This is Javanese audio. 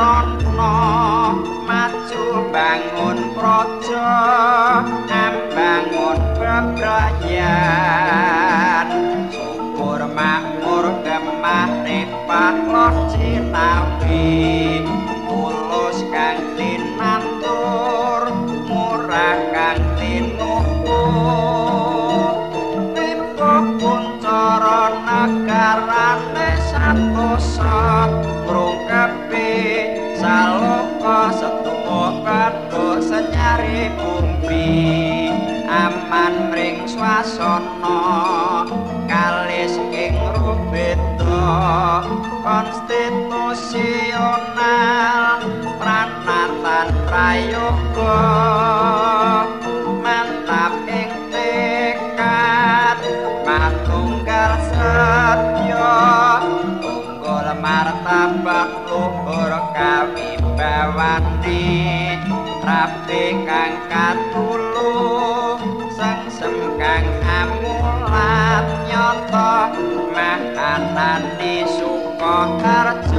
tokno maju bangun praja ambangun prabrayan syukur makmur gemah nipah loh cinawi tulus kang tinatur murah kang tinur emosional pranatan prayoga mantap ing tekad patunggal setya unggul martabat luhur kawibawani rapi kang katulung sengsem kang amulat nyata mahanan di sukoharjo.